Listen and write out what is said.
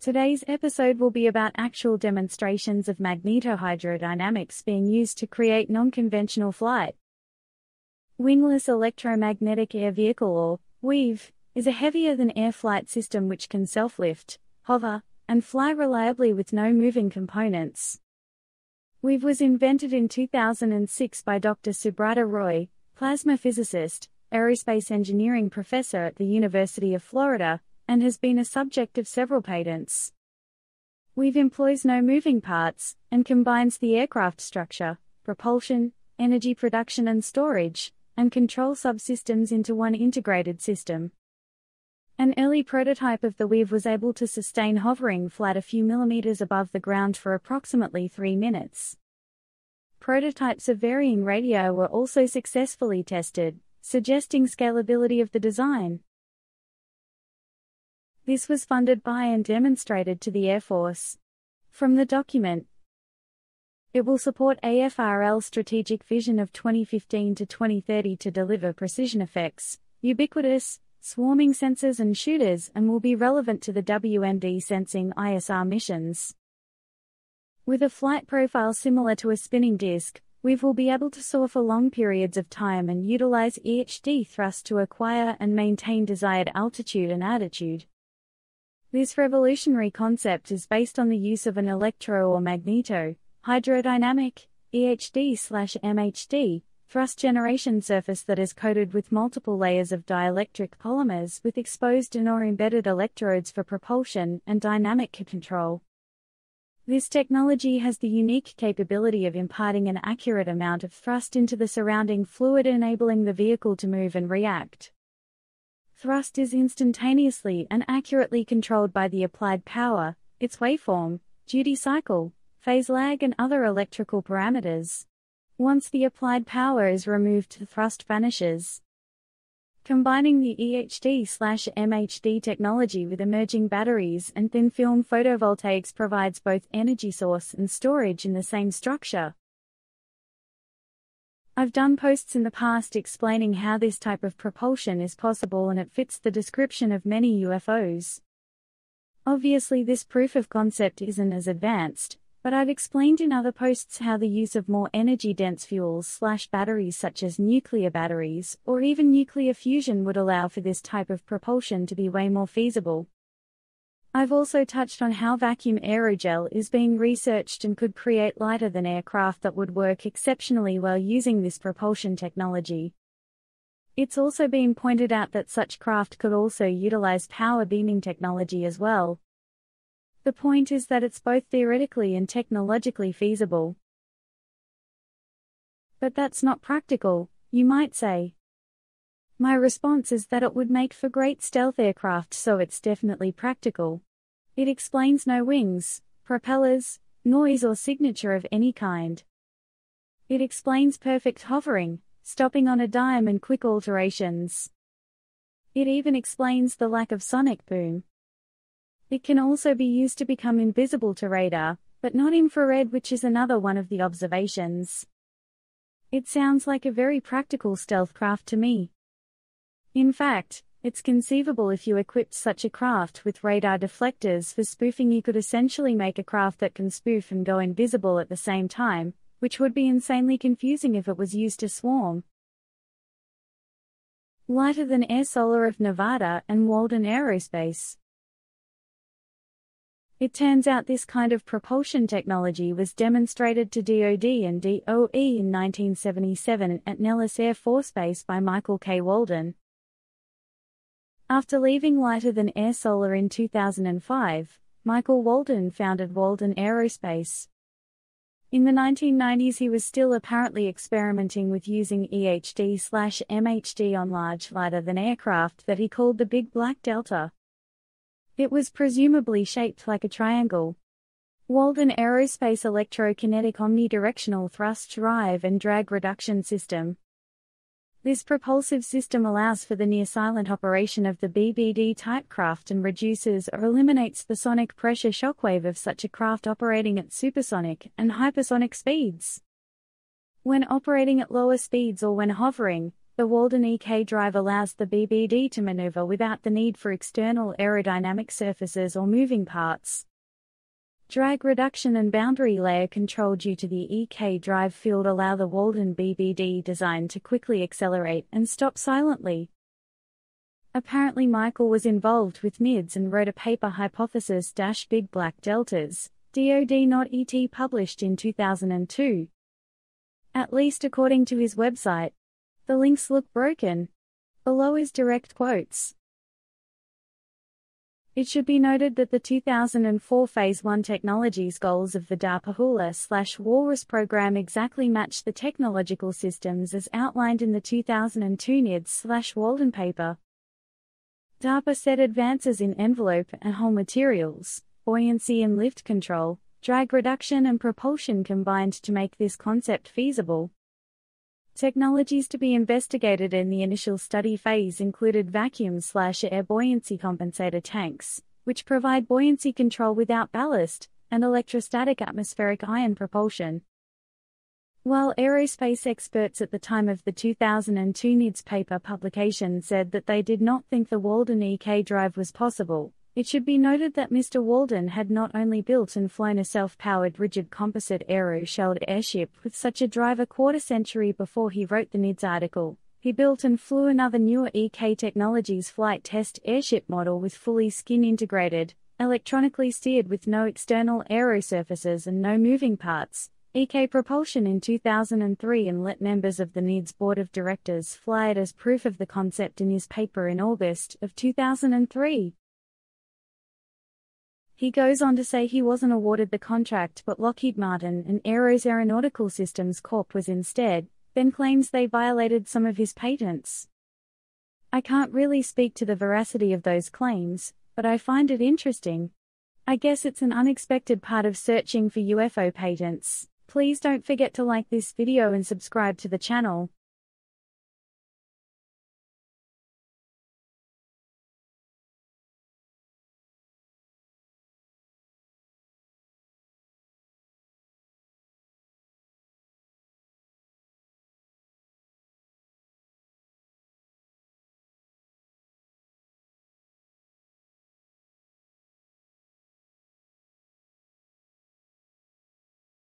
Today's episode will be about actual demonstrations of magnetohydrodynamics being used to create non-conventional flight. Wingless Electromagnetic Air Vehicle or WEAV is a heavier than air flight system which can self-lift, hover, and fly reliably with no moving components. WEAV was invented in 2006 by Dr. Subrata Roy, plasma physicist, aerospace engineering professor at the University of Florida, and has been a subject of several patents. WEAV employs no moving parts and combines the aircraft structure, propulsion, energy production and storage, and control subsystems into one integrated system. An early prototype of the WEAV was able to sustain hovering flat a few millimeters above the ground for approximately three minutes. Prototypes of varying radio were also successfully tested, suggesting scalability of the design. This was funded by and demonstrated to the Air Force. From the document, it will support AFRL's strategic vision of 2015 to 2030 to deliver precision effects, ubiquitous, swarming sensors and shooters and will be relevant to the WMD sensing ISR missions. With a flight profile similar to a spinning disk, we will be able to soar for long periods of time and utilize EHD thrust to acquire and maintain desired altitude and attitude. This revolutionary concept is based on the use of an electro or magneto, hydrodynamic, EHD/MHD, thrust generation surface that is coated with multiple layers of dielectric polymers with exposed and or embedded electrodes for propulsion and dynamic control. This technology has the unique capability of imparting an accurate amount of thrust into the surrounding fluid enabling the vehicle to move and react. Thrust is instantaneously and accurately controlled by the applied power, its waveform, duty cycle, phase lag and other electrical parameters. Once the applied power is removed the thrust vanishes. Combining the EHD/MHD technology with emerging batteries and thin film photovoltaics provides both energy source and storage in the same structure. I've done posts in the past explaining how this type of propulsion is possible and it fits the description of many UFOs. Obviously, this proof of concept isn't as advanced, but I've explained in other posts how the use of more energy dense fuels slash batteries such as nuclear batteries or even nuclear fusion would allow for this type of propulsion to be way more feasible. I've also touched on how vacuum aerogel is being researched and could create lighter than aircraft that would work exceptionally well using this propulsion technology. It's also been pointed out that such craft could also utilize power beaming technology as well. The point is that it's both theoretically and technologically feasible. But that's not practical, you might say. My response is that it would make for great stealth aircraft, so it's definitely practical. It explains no wings, propellers, noise, or signature of any kind. It explains perfect hovering, stopping on a dime, and quick alterations. It even explains the lack of sonic boom. It can also be used to become invisible to radar, but not infrared, which is another one of the observations. It sounds like a very practical stealth craft to me. In fact, it's conceivable if you equipped such a craft with radar deflectors for spoofing, you could essentially make a craft that can spoof and go invisible at the same time, which would be insanely confusing if it was used to swarm. Lighter than Air Solar of Nevada and Walden Aerospace. It turns out this kind of propulsion technology was demonstrated to DoD and DOE in 1977 at Nellis Air Force Base by Michael K. Walden. After leaving Lighter Than Air Solar in 2005, Michael Walden founded Walden Aerospace. In the 1990s he was still apparently experimenting with using EHD/MHD on large lighter than aircraft that he called the Big Black Delta. It was presumably shaped like a triangle. Walden Aerospace Electrokinetic Omnidirectional Thrust Drive and Drag Reduction System. This propulsive system allows for the near silent operation of the BBD type craft and reduces or eliminates the sonic pressure shockwave of such a craft operating at supersonic and hypersonic speeds. When operating at lower speeds or when hovering, The Walden EK drive allows the BBD to maneuver without the need for external aerodynamic surfaces or moving parts. Drag reduction and boundary layer control due to the EK drive field allow the Walden BBD design to quickly accelerate and stop silently. Apparently Michael was involved with NIDS and wrote a paper hypothesis Big Black Deltas, DoD not ET published in 2002. At least according to his website. The links look broken. Below is direct quotes. It should be noted that the 2004 Phase 1 technologies goals of the DARPA Hula slash Walrus program exactly match the technological systems as outlined in the 2002 NIDS slash Walden paper. DARPA said advances in envelope and hull materials, buoyancy and lift control, drag reduction and propulsion combined to make this concept feasible. Technologies to be investigated in the initial study phase included vacuum slash air buoyancy compensator tanks, which provide buoyancy control without ballast, and electrostatic atmospheric ion propulsion. While aerospace experts at the time of the 2002 NIDS paper publication said that they did not think the Walden EK drive was possible, it should be noted that Mr. Walden had not only built and flown a self-powered rigid composite aero-shelled airship with such a drive a quarter century before he wrote the NIDS article, he built and flew another newer EK Technologies flight test airship model with fully skin integrated, electronically steered with no external aero surfaces and no moving parts, EK Propulsion in 2003 and let members of the NIDS board of directors fly it as proof of the concept in his paper in August of 2003. He goes on to say he wasn't awarded the contract but Lockheed Martin and Aeros Aeronautical Systems Corp was instead, then claims they violated some of his patents. I can't really speak to the veracity of those claims, but I find it interesting. I guess it's an unexpected part of searching for UFO patents. Please don't forget to like this video and subscribe to the channel.